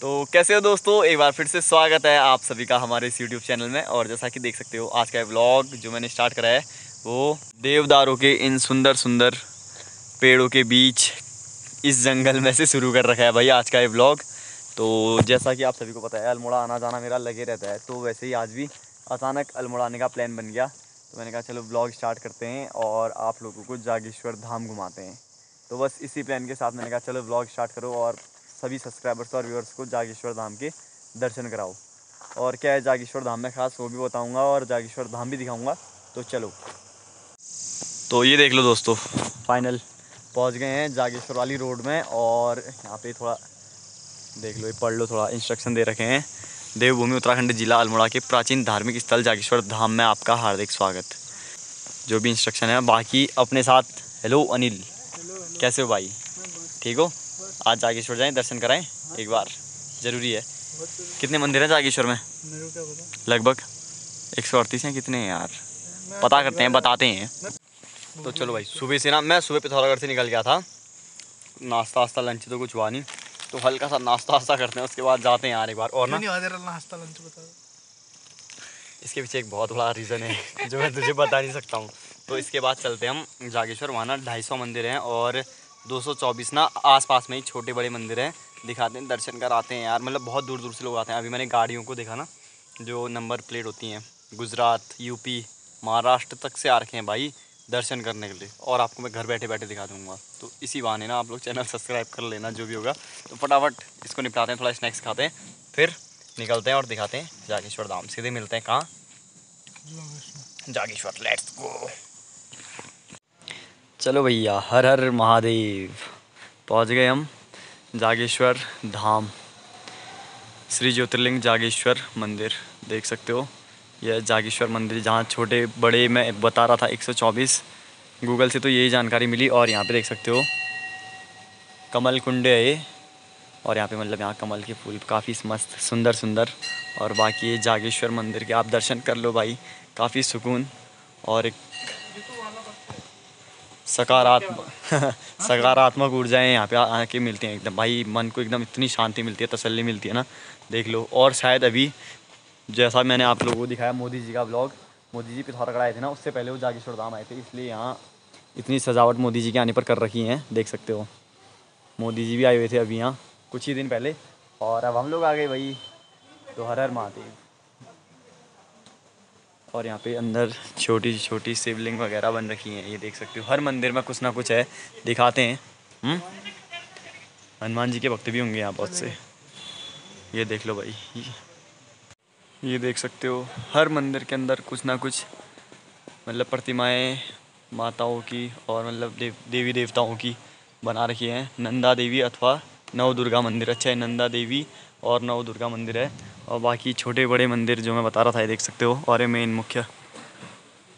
तो कैसे हो दोस्तों? एक बार फिर से स्वागत है आप सभी का हमारे इस यूट्यूब चैनल में। और जैसा कि देख सकते हो, आज का व्लॉग जो मैंने स्टार्ट करा है, वो देवदारों के इन सुंदर सुंदर पेड़ों के बीच इस जंगल में से शुरू कर रखा है भाई आज का ये व्लॉग तो जैसा कि आप सभी को पता है, अल्मोड़ा आना जाना मेरा लगे रहता है। तो वैसे ही आज भी अचानक अल्मोड़ा आने का प्लान बन गया। तो मैंने कहा, चलो ब्लॉग स्टार्ट करते हैं और आप लोगों को जागेश्वर धाम घुमाते हैं। तो बस इसी प्लान के साथ मैंने कहा, चलो ब्लॉग स्टार्ट करो और सभी सब्सक्राइबर्स और व्यूअर्स को जागेश्वर धाम के दर्शन कराओ। और क्या है जागेश्वर धाम में खास वो भी बताऊँगा और जागेश्वर धाम भी दिखाऊँगा। तो चलो। तो ये देख लो दोस्तों फाइनल पहुँच गए हैं जागेश्वर वाली रोड में और यहाँ पे थोड़ा देख लो ये पढ़ लो थोड़ा इंस्ट्रक्शन दे रखे हैं। देवभूमि उत्तराखंड जिला अल्मोड़ा के प्राचीन धार्मिक स्थल जागेश्वर धाम में आपका हार्दिक स्वागत। जो भी इंस्ट्रक्शन है बाकी अपने साथ। हेलो अनिल कैसे हो भाई? ठीक हो? आज जागेश्वर जाएँ दर्शन कराएँ? हाँ? एक बार। ज़रूरी है। कितने मंदिर हैं जागेश्वर में? लगभग एक सौ अड़तीस हैं कितने हैं यार? पता करते हैं बताते हैं। तो चलो भाई सुबह से ना मैं सुबह पिथौरागढ़ से निकल गया था। नाश्ता वास्ता लंच तो कुछ हुआ नहीं। तो हल्का सा नाश्ता वास्ता करते हैं उसके बाद जाते हैं यार एक बार। और ना नाश्ता लंच बता इसके पीछे एक बहुत बड़ा रीज़न है जो मैं तुझे बता नहीं सकता हूँ। तो इसके बाद चलते हैं हम जागेश्वर। वहाँ ना ढाई सौ मंदिर हैं और 224 ना आसपास में ही छोटे बड़े मंदिर हैं। दिखाते हैं, दर्शन कराते हैं यार। मतलब बहुत दूर दूर से लोग आते हैं। अभी मैंने गाड़ियों को देखा ना, जो नंबर प्लेट होती हैं। गुजरात यूपी महाराष्ट्र तक से आ रखे हैं भाई दर्शन करने के लिए। और आपको मैं घर बैठे बैठे दिखा दूँगा। तो इसी बहाने ना आप लोग चैनल सब्सक्राइब कर लेना, जो भी होगा। तो फटाफट इसको निपटाते हैं, थोड़ा स्नैक्स खाते हैं। फिर निकलते हैं और दिखाते हैं जागेश्वर धाम। सीधे मिलते हैं कहाँ? जागेश्वर लेट्स गो चलो भैया, हर हर महादेव। पहुँच गए हम जागेश्वर धाम। श्री ज्योतिर्लिंग जागेश्वर मंदिर, देख सकते हो। यह जागेश्वर मंदिर, जहाँ छोटे बड़े मैं बता रहा था 124 गूगल से तो यही जानकारी मिली और यहाँ पे देख सकते हो। कमल कुंडे है ये। और यहाँ पे मतलब यहाँ कमल के फूल काफ़ी मस्त, सुंदर सुंदर। और बाकी ये जागेश्वर मंदिर के आप दर्शन कर लो भाई, काफ़ी सुकून। और एक सकारात्मक सकारात्मक ऊर्जाएँ यहाँ पे आके मिलती हैं एकदम। भाई मन को एकदम इतनी शांति मिलती है तसल्ली मिलती है ना। देख लो। और शायद अभी जैसा मैंने आप लोगों को दिखाया मोदी जी का ब्लॉग मोदी जी पिथौरागढ़ आए थे ना उससे पहले वो जागेश्वर धाम आए थे इसलिए यहाँ इतनी सजावट मोदी जी के आने पर कर रखी हैं। देख सकते हो। मोदी जी भी आए हुए थे अभी यहाँ कुछ ही दिन पहले। और अब हम लोग आ गए भाई तो हर हर महादेव। और यहाँ पे अंदर छोटी छोटी शिवलिंग वगैरह बन रखी हैं, ये देख सकते हो। हर मंदिर में कुछ ना कुछ है, दिखाते हैं। हम्म? हनुमान जी के भक्त भी होंगे यहाँ बहुत से। ये देख लो भाई, ये- ये देख सकते हो, हर मंदिर के अंदर कुछ ना कुछ मतलब प्रतिमाएँ माताओं की और मतलब देव, देवी देवताओं की बना रखी हैं। नंदा देवी अथवा नव दुर्गा मंदिर अच्छा है, नंदा देवी और नव दुर्गा मंदिर है। और बाकी छोटे बड़े मंदिर जो मैं बता रहा था ये देख सकते हो और ये मेन मुख्य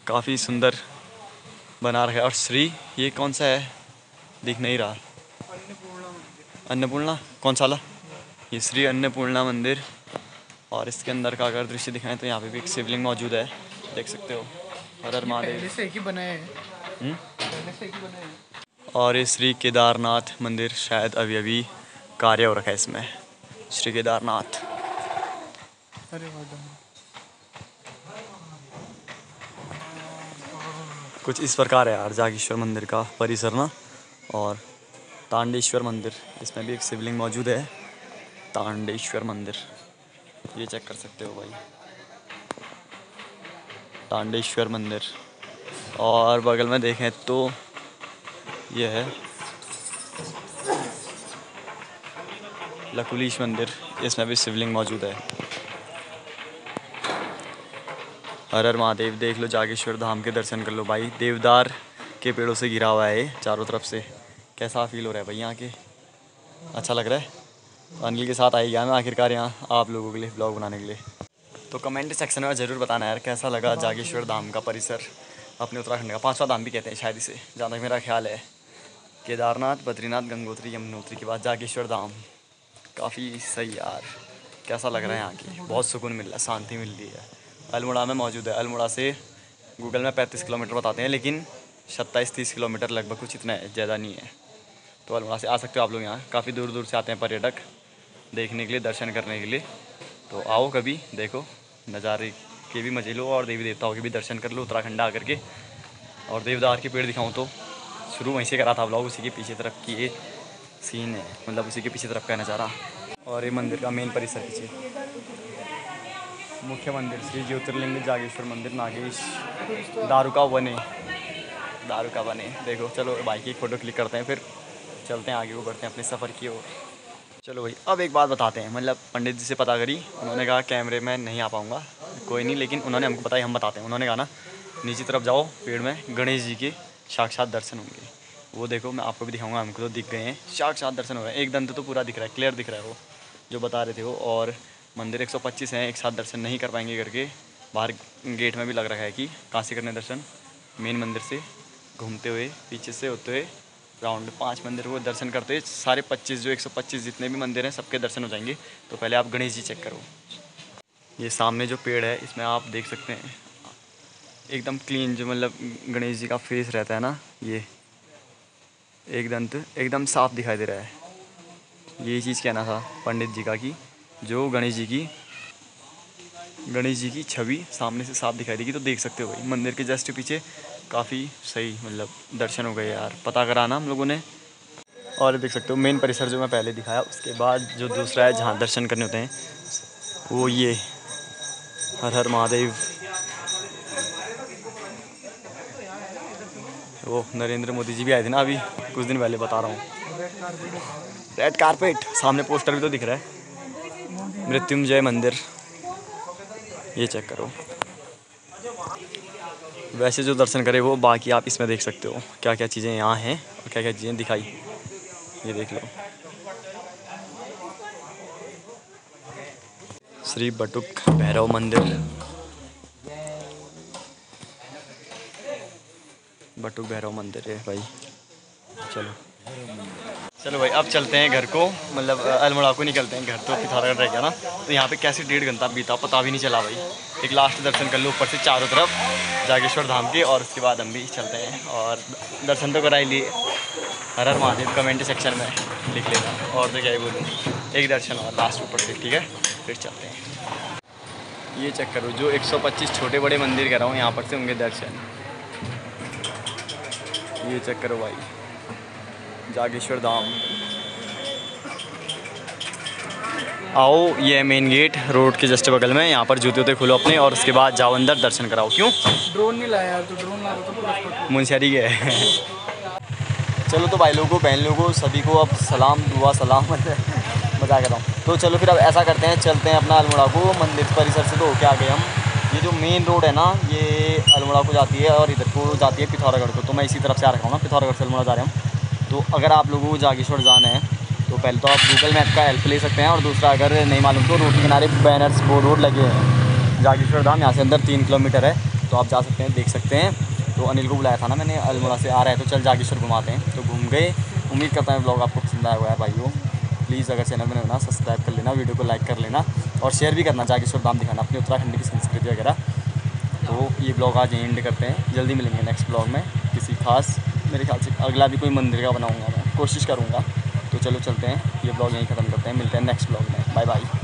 काफ़ी सुंदर बना रखा है। और श्री ये कौन सा है? दिख नहीं रहा। अन्नपूर्णा कौन सा वाला? ये श्री अन्नपूर्णा मंदिर। और इसके अंदर का अगर दृश्य दिखाएँ तो यहाँ पे भी एक शिवलिंग मौजूद है देख सकते हो। हर हर महादेव। बनाए हम्म? ही हैं। और ये श्री केदारनाथ मंदिर शायद अभी अभी कार्य हो रखा है इसमें। श्री केदारनाथ। अरे कुछ इस प्रकार है यार, जागेश्वर मंदिर का परिसर ना, और तांडेश्वर मंदिर, इसमें भी एक शिवलिंग मौजूद है। तांडेश्वर मंदिर, ये चेक कर सकते हो भाई। तांडेश्वर मंदिर, और बगल में देखें तो ये है लकुलीश मंदिर, इसमें भी शिवलिंग मौजूद है। हर हर महादेव, देख लो जागेश्वर धाम के दर्शन कर लो भाई। देवदार के पेड़ों से घिरा हुआ है चारों तरफ़ से। कैसा फील हो रहा है भाई यहाँ के? अच्छा लग रहा है? अनिल के साथ आई गया मैं आखिरकार यहाँ, आप लोगों के लिए ब्लॉग बनाने के लिए। तो कमेंट सेक्शन में ज़रूर बताना यार, कैसा लगा जागेश्वर धाम का परिसर? अपने उत्तराखंड का, पाँचवा धाम भी कहते हैं शायद इसे, जहाँ तक मेरा ख्याल है। केदारनाथ, बद्रीनाथ, गंगोत्री, यमुनोत्री के बाद जागेश्वर धाम। काफ़ी सही यार, कैसा लग रहा है यहाँ की? बहुत सुकून मिल रहा है, शांति मिल रही है। अल्मोड़ा में मौजूद है। अल्मोड़ा से गूगल में पैंतीस किलोमीटर बताते हैं, लेकिन सत्ताईस तीस किलोमीटर लगभग कुछ इतना है ज़्यादा नहीं है। तो अल्मोड़ा से आ सकते हो आप लोग यहाँ। काफ़ी दूर दूर से आते हैं पर्यटक देखने के लिए, दर्शन करने के लिए। तो आओ कभी, देखो, नज़ारे के भी मज़े लो और देवी देवताओं के भी दर्शन कर लो, उत्तराखंड आकर के। और देवदार के पेड़ दिखाऊँ तो शुरू वहीं से करा था ब्लॉग उसी के पीछे तरफ़ की ये सीन है। मतलब उसी के पीछे तरफ़ का नज़ारा। और ये मंदिर का मेन परिसर पीछे। मुख्य मंदिर, श्री ज्योतिर्लिंग जागेश्वर मंदिर, नागेश दारू का वने दारू का बने देखो, चलो बाइक की फ़ोटो क्लिक करते हैं, फिर चलते हैं आगे वो बढ़ते हैं अपने सफ़र की ओर। चलो भाई, अब एक बात बताते हैं मतलब पंडित जी से पता करी, उन्होंने कहा, कैमरे में नहीं आ पाऊँगा, कोई नहीं, लेकिन उन्होंने हमको बताया हम बताते हैं। उन्होंने कहा ना, नीचे तरफ़ जाओ, पेड़ में, गणेश जी के साक्षात दर्शन होंगे। वो देखो, मैं आपको भी दिखाऊँगा, हमको तो दिख गए हैं, साक्षात दर्शन हो हैं। एक दंत तो पूरा दिख रहा है क्लियर दिख रहा है वो, जो बता रहे थे वो, और मंदिर 125 हैं, एक साथ दर्शन नहीं कर पाएँगे करके बाहर गेट में भी लग रखा है कि कहाँ से करने दर्शन। मेन मंदिर से घूमते हुए, पीछे से होते हुए, राउंड पाँच मंदिर को दर्शन करते हुए, सारे पच्चीस जो 125 जितने भी मंदिर हैं, सबके दर्शन हो जाएँगे। तो पहले आप गणेश जी चेक करो। ये सामने जो पेड़ है, इसमें आप देख सकते हैं। एकदम क्लीन जो मतलब गणेश जी का फेस रहता है ना, ये। एक दंत, एकदम साफ़ दिखाई दे रहा है। ये चीज़ कहना था पंडित जी का कि जो गणेश जी की, गणेश जी की छवि सामने से साफ़ दिखाई देगी तो देख सकते हो भाई। मंदिर के जस्ट पीछे काफ़ी सही मतलब दर्शन हो गए यार। पता कराना हम लोगों ने। और देख सकते हो मेन परिसर जो मैं पहले दिखाया, उसके बाद जो दूसरा है, जहाँ दर्शन करने होते हैं, वो ये, हर हर महादेव। वो नरेंद्र मोदी जी भी आए थे ना अभी, कुछ दिन पहले बता रहा हूँ। रेड कारपेट सामने पोस्टर भी तो दिख रहा है। मृत्युंजय मंदिर। ये चेक करो। वैसे जो दर्शन करे, वो बाकी आप इसमें देख सकते हो। क्या क्या चीज़ें यहाँ हैं और क्या क्या चीज़ें दिखाई। ये देख लो। श्री बटुक भैरव मंदिर। बटुक भैरव मंदिर है भाई। चलो। चलो भाई, अब चलते हैं घर को। मतलब अल्मोड़ा को निकलते हैं घर तो पिथौरागढ़ रह गया ना। तो यहाँ पे कैसे डेढ़ घंटा बीता, पता भी नहीं चला भाई। एक लास्ट दर्शन कर लो ऊपर से चारों तरफ़, जागेश्वर धाम के, और उसके बाद हम भी चलते हैं। और दर्शन तो करा ही लिए। हर हर महादेव कमेंट सेक्शन में लिख लेना, और तो क्या ही बोलूँ। एक दर्शन और लास्ट ऊपर से, ठीक है? फिर चलते हैं। ये चेक करो, जो 125 छोटे बड़े मंदिर कह रहा हूँ, यहाँ पर से होंगे दर्शन। ये चेक करो भाई। जागेश्वर धाम। आओ ये मेन गेट रोड के जस्ट बगल में यहाँ पर जूते उते खोलो अपने और उसके बाद जाओ अंदर दर्शन कराओ। क्यों? ड्रोन नहीं लाया यार तो ड्रोन ला तो मुंशियारी के। चलो तो भाई लोगों बहन लोगों सभी को अब सलाम दुआ सलाम मज़ा कर रहा हूँ। तो चलो फिर अब ऐसा करते हैं चलते हैं अपना अल्मोड़ा को मंदिर परिसर से तो होके आ गए हम। ये जो मेन रोड है ना ये अल्मोड़ा को जाती है और इधर को जाती है पिथौरागढ़ को। तो मैं इसी तरफ़ से आ रखा हूँ ना पिथौरागढ़ से अल्मोड़ा जा रहे हम। तो अगर आप लोगों को जागेश्वर जाना है तो पहले तो आप गूगल मैप का हेल्प ले सकते हैं और दूसरा अगर नहीं मालूम तो रोड के किनारे बैनर्स बोर्ड रोड लगे हैं। जागेश्वर धाम, यहाँ से अंदर तीन किलोमीटर है तो आप जा सकते हैं, देख सकते हैं। तो अनिल को बुलाया था ना मैंने, अल्मोड़ा से आ रहा है तो चल जागेश्वर घुमाते हैं। तो घूम गए। उम्मीद करता हूँ ब्लॉग आपको पसंद आया हुआ है भाइयों। प्लीज़ अगर चैनल में सब्सक्राइब कर लेना वीडियो को लाइक कर लेना और शेयर भी करना, जागेश्वर धाम दिखाना, अपनी उत्तराखंड की संस्कृति वगैरह। तो ये ब्लॉग आज एंड करते हैं। जल्दी मिलेंगे नेक्स्ट ब्लॉग में, किसी खास मेरे ख्याल से अगला भी कोई मंदिर का बनाऊँगा मैं। कोशिश करूँगा। तो चलो चलते हैं। ये ब्लॉग यहीं ख़त्म करते हैं। मिलते हैं नेक्स्ट ब्लॉग में। Bye bye